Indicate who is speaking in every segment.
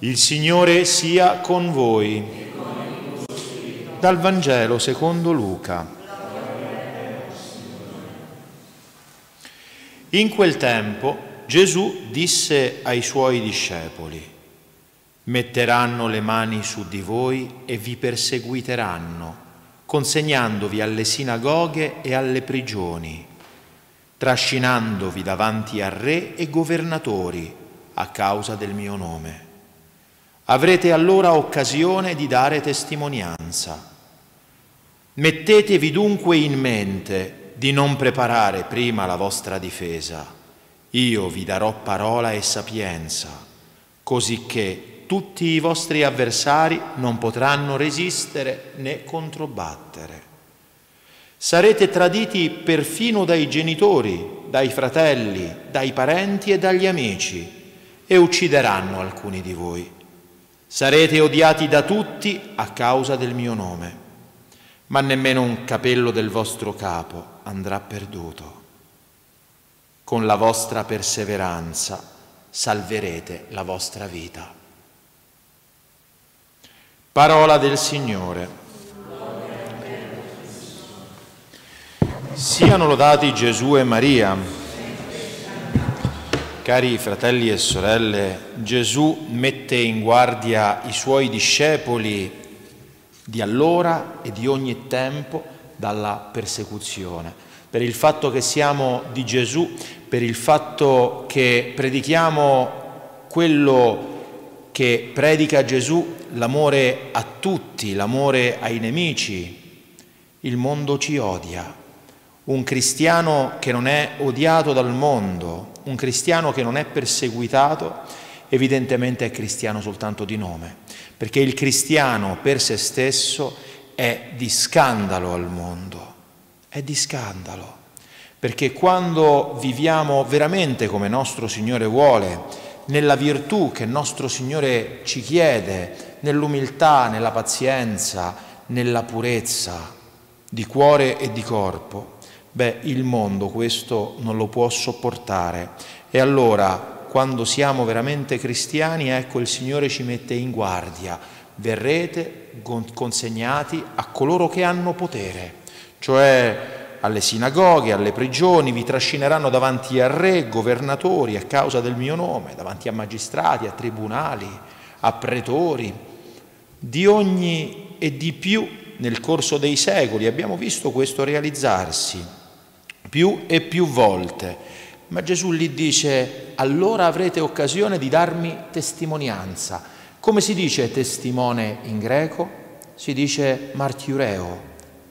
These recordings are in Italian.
Speaker 1: Il Signore sia con voi. Dal Vangelo secondo Luca. In quel tempo Gesù disse ai suoi discepoli, metteranno le mani su di voi e vi perseguiteranno, consegnandovi alle sinagoghe e alle prigioni, trascinandovi davanti a re e governatori a causa del mio nome. Avrete allora occasione di dare testimonianza. Mettetevi dunque in mente di non preparare prima la vostra difesa. Io vi darò parola e sapienza, così che tutti i vostri avversari non potranno resistere né controbattere. Sarete traditi perfino dai genitori, dai fratelli, dai parenti e dagli amici e uccideranno alcuni di voi. Sarete odiati da tutti a causa del mio nome, ma nemmeno un capello del vostro capo andrà perduto. Con la vostra perseveranza salverete la vostra vita. Parola del Signore. Siano lodati Gesù e Maria. Cari fratelli e sorelle, Gesù mette in guardia i suoi discepoli di allora e di ogni tempo dalla persecuzione, per il fatto che siamo di Gesù, per il fatto che predichiamo quello che predica Gesù, l'amore a tutti, l'amore ai nemici. Il mondo ci odia. Un cristiano che non è odiato dal mondo, un cristiano che non è perseguitato, evidentemente è cristiano soltanto di nome, perché il cristiano per se stesso è di scandalo al mondo, è di scandalo, perché quando viviamo veramente come nostro Signore vuole, nella virtù che nostro Signore ci chiede, nell'umiltà, nella pazienza, nella purezza di cuore e di corpo, Beh, il mondo questo non lo può sopportare. E allora quando siamo veramente cristiani, ecco il Signore ci mette in guardia, verrete consegnati a coloro che hanno potere, cioè alle sinagoghe, alle prigioni, vi trascineranno davanti a re, governatori a causa del mio nome, davanti a magistrati, a tribunali, a pretori, di ogni e di più nel corso dei secoli abbiamo visto questo realizzarsi più e più volte. Ma Gesù gli dice, allora avrete occasione di darmi testimonianza. Come si dice testimone in greco? Si dice martireo,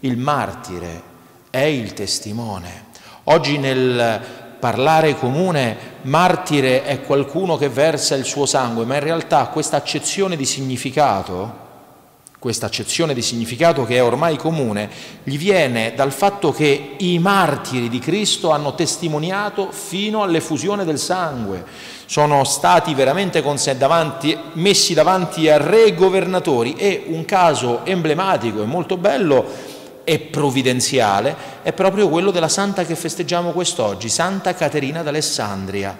Speaker 1: il martire è il testimone. Oggi nel parlare comune, martire è qualcuno che versa il suo sangue, ma in realtà questa accezione di significato questa accezione di significato che è ormai comune, gli viene dal fatto che i martiri di Cristo hanno testimoniato fino all'effusione del sangue, sono stati veramente davanti, messi davanti a re e governatori e un caso emblematico e molto bello e provvidenziale è proprio quello della santa che festeggiamo quest'oggi, Santa Caterina d'Alessandria,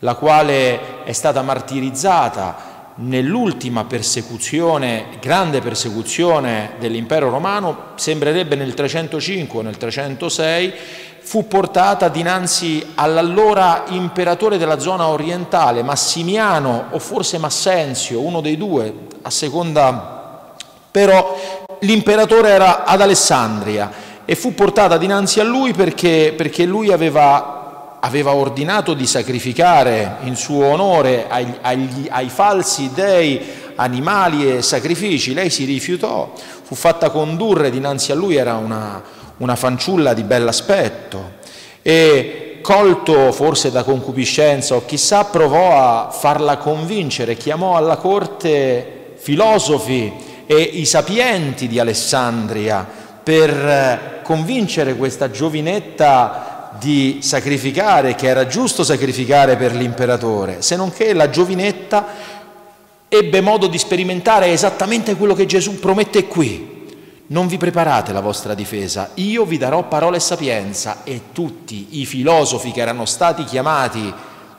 Speaker 1: la quale è stata martirizzata nell'ultima persecuzione, grande persecuzione dell'impero romano, sembrerebbe nel 305 o nel 306, fu portata dinanzi all'allora imperatore della zona orientale, Massimiano o forse Massenzio, uno dei due, a seconda, però l'imperatore era ad Alessandria e fu portata dinanzi a lui perché, perché lui aveva aveva ordinato di sacrificare in suo onore agli, agli, ai falsi dei animali e sacrifici, lei si rifiutò, fu fatta condurre dinanzi a lui, era una, una fanciulla di bell'aspetto e colto forse da concupiscenza o chissà provò a farla convincere, chiamò alla corte filosofi e i sapienti di Alessandria per convincere questa giovinetta di sacrificare, che era giusto sacrificare per l'imperatore, se non che la giovinetta ebbe modo di sperimentare esattamente quello che Gesù promette qui. Non vi preparate la vostra difesa, io vi darò parola e sapienza e tutti i filosofi che erano stati chiamati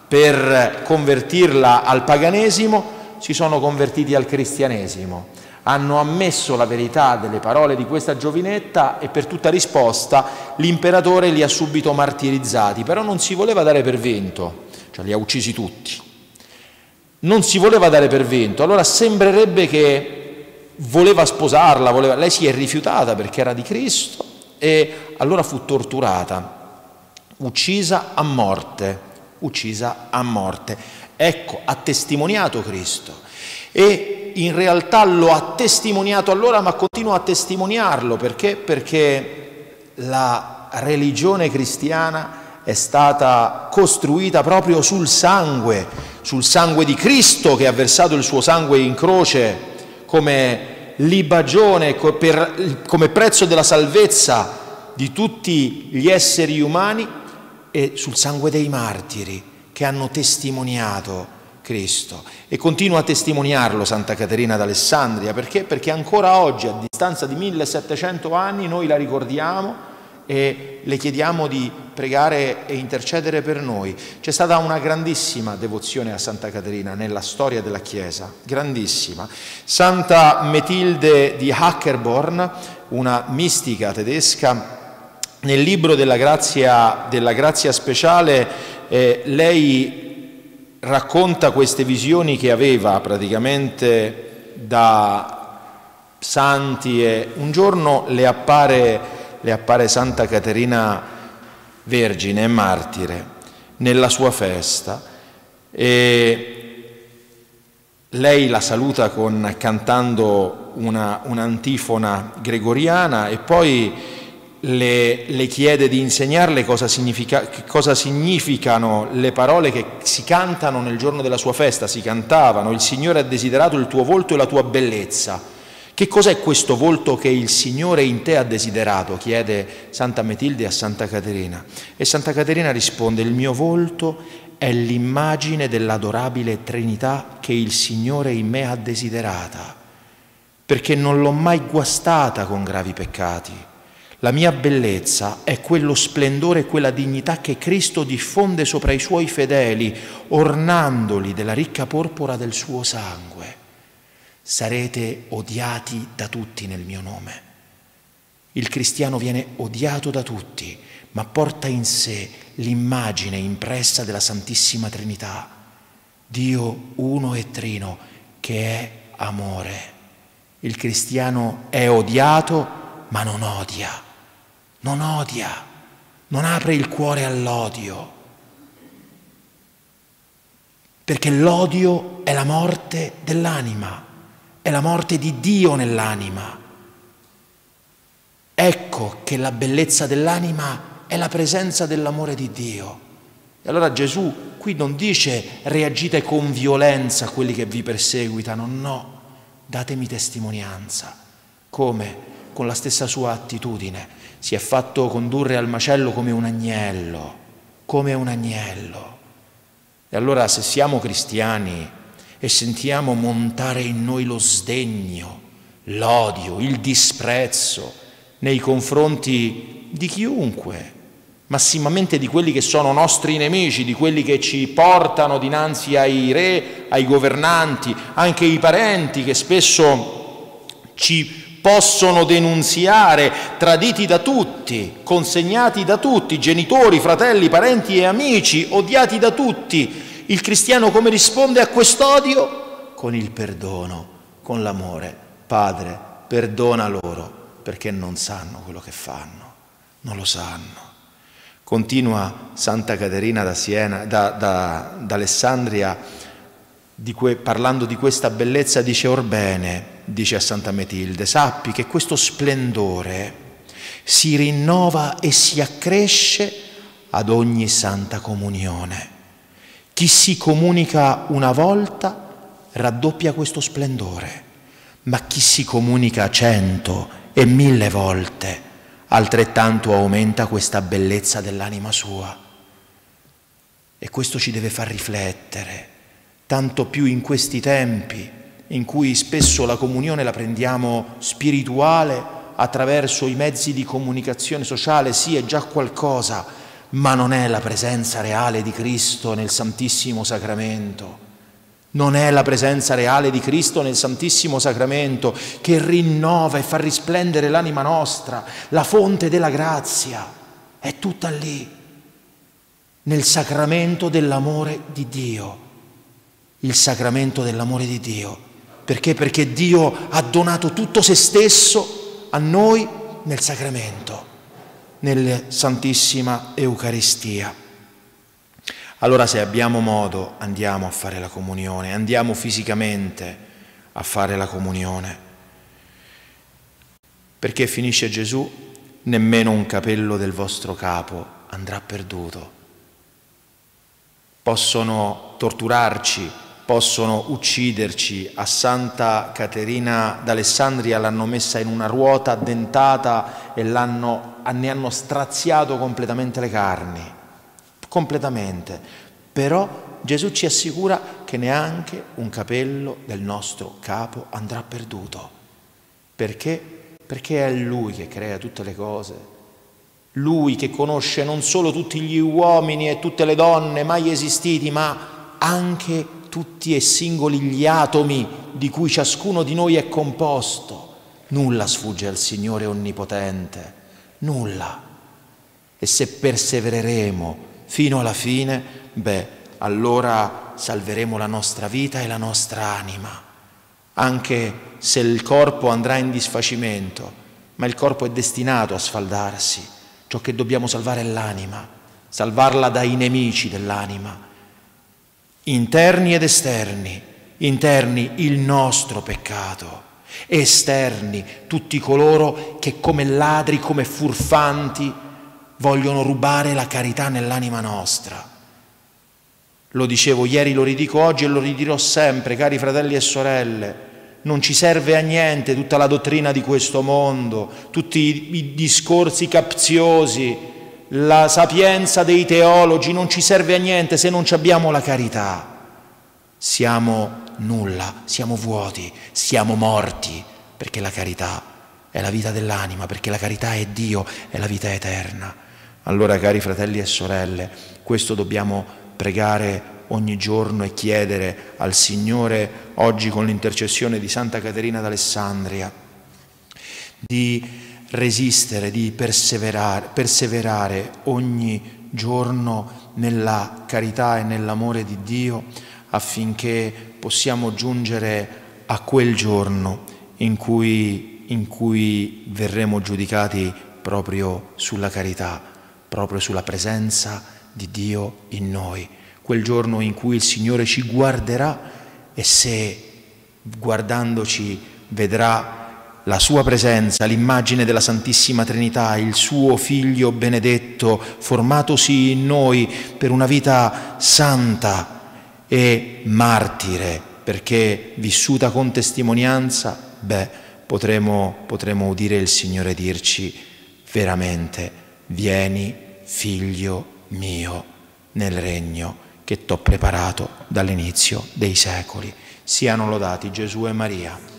Speaker 1: per convertirla al paganesimo si sono convertiti al cristianesimo, hanno ammesso la verità delle parole di questa giovinetta e per tutta risposta l'imperatore li ha subito martirizzati, però non si voleva dare per vinto, cioè li ha uccisi tutti. Non si voleva dare per vinto, allora sembrerebbe che voleva sposarla, voleva... lei si è rifiutata perché era di Cristo e allora fu torturata, uccisa a morte, uccisa a morte. Ecco, ha testimoniato Cristo e in realtà lo ha testimoniato allora, ma continua a testimoniarlo perché? Perché la religione cristiana è stata costruita proprio sul sangue, sul sangue di Cristo che ha versato il suo sangue in croce come libagione, come prezzo della salvezza di tutti gli esseri umani e sul sangue dei martiri che hanno testimoniato Cristo e continua a testimoniarlo Santa Caterina d'Alessandria perché? Perché ancora oggi, a distanza di 1700 anni, noi la ricordiamo e le chiediamo di pregare e intercedere per noi. C'è stata una grandissima devozione a Santa Caterina nella storia della Chiesa, grandissima. Santa Metilde di Hackerborn, una mistica tedesca, nel libro della grazia, della grazia speciale eh, lei racconta queste visioni che aveva praticamente da santi e un giorno le appare, le appare Santa Caterina Vergine e martire nella sua festa e lei la saluta con, cantando una, un'antifona gregoriana e poi le, le, chiede di insegnarle cosa, cosa, significano le parole che si cantano nel giorno della sua festa, si cantavano, il Signore ha desiderato il tuo volto e la tua bellezza. Che cos'è questo volto che il Signore in te ha desiderato? chiede Santa Metilde a Santa Caterina. E Santa Caterina risponde, il mio volto è l'immagine dell'adorabile Trinità che il Signore in me ha desiderata, perché non l'ho mai guastata con gravi peccati la mia bellezza è quello splendore e quella dignità che Cristo diffonde sopra i suoi fedeli, ornandoli della ricca porpora del suo sangue. Sarete odiati da tutti nel mio nome. Il cristiano viene odiato da tutti, ma porta in sé l'immagine impressa della Santissima Trinità, Dio uno e trino, che è amore. Il cristiano è odiato, ma non odia non odia, non apre il cuore all'odio, perché l'odio è la morte dell'anima, è la morte di Dio nell'anima. Ecco che la bellezza dell'anima è la presenza dell'amore di Dio. E allora Gesù qui non dice reagite con violenza a quelli che vi perseguitano, no, datemi testimonianza. Come? Con la stessa sua attitudine si è fatto condurre al macello come un agnello, come un agnello. E allora se siamo cristiani e sentiamo montare in noi lo sdegno, l'odio, il disprezzo nei confronti di chiunque, massimamente di quelli che sono nostri nemici, di quelli che ci portano dinanzi ai re, ai governanti, anche i parenti che spesso ci possono denunziare, traditi da tutti, consegnati da tutti, genitori, fratelli, parenti e amici, odiati da tutti. Il cristiano come risponde a quest'odio? Con il perdono, con l'amore. Padre, perdona loro perché non sanno quello che fanno, non lo sanno. Continua Santa Caterina da, Siena, da, da, da Alessandria di que, parlando di questa bellezza dice orbene, dice a Santa Metilde, sappi che questo splendore si rinnova e si accresce ad ogni santa comunione. Chi si comunica una volta raddoppia questo splendore, ma chi si comunica cento e mille volte altrettanto aumenta questa bellezza dell'anima sua. E questo ci deve far riflettere, tanto più in questi tempi in cui spesso la comunione la prendiamo spirituale attraverso i mezzi di comunicazione sociale, sì è già qualcosa, ma non è la presenza reale di Cristo nel Santissimo Sacramento. Non è la presenza reale di Cristo nel Santissimo Sacramento che rinnova e fa risplendere l'anima nostra, la fonte della grazia. È tutta lì, nel sacramento dell'amore di Dio. Il sacramento dell'amore di Dio. Perché? Perché Dio ha donato tutto se stesso a noi nel sacramento, nella Santissima Eucaristia. Allora se abbiamo modo andiamo a fare la comunione, andiamo fisicamente a fare la comunione. Perché finisce Gesù, nemmeno un capello del vostro capo andrà perduto. Possono torturarci, possono ucciderci. A Santa Caterina d'Alessandria l'hanno messa in una ruota addentata e ne hanno straziato completamente le carni completamente, però Gesù ci assicura che neanche un capello del nostro capo andrà perduto. Perché? Perché è Lui che crea tutte le cose. Lui che conosce non solo tutti gli uomini e tutte le donne mai esistiti, ma anche tutti e singoli gli atomi di cui ciascuno di noi è composto. Nulla sfugge al Signore Onnipotente, nulla. E se persevereremo fino alla fine, beh, allora salveremo la nostra vita e la nostra anima, anche se il corpo andrà in disfacimento, ma il corpo è destinato a sfaldarsi. Ciò che dobbiamo salvare è l'anima, salvarla dai nemici dell'anima, interni ed esterni, interni il nostro peccato, esterni tutti coloro che come ladri, come furfanti, vogliono rubare la carità nell'anima nostra. Lo dicevo ieri, lo ridico oggi e lo ridirò sempre, cari fratelli e sorelle. Non ci serve a niente tutta la dottrina di questo mondo, tutti i discorsi capziosi, la sapienza dei teologi, non ci serve a niente se non abbiamo la carità. Siamo nulla, siamo vuoti, siamo morti, perché la carità è la vita dell'anima, perché la carità è Dio, è la vita eterna. Allora, cari fratelli e sorelle, questo dobbiamo pregare ogni giorno e chiedere al Signore oggi con l'intercessione di Santa Caterina d'Alessandria di resistere, di perseverare, perseverare ogni giorno nella carità e nell'amore di Dio affinché possiamo giungere a quel giorno in cui, in cui verremo giudicati proprio sulla carità proprio sulla presenza di Dio in noi, quel giorno in cui il Signore ci guarderà e se guardandoci vedrà la sua presenza, l'immagine della Santissima Trinità, il suo Figlio benedetto, formatosi in noi per una vita santa e martire, perché vissuta con testimonianza, beh, potremo, potremo udire il Signore dirci veramente vieni figlio mio nel regno che t'ho preparato dall'inizio dei secoli. Siano lodati Gesù e Maria.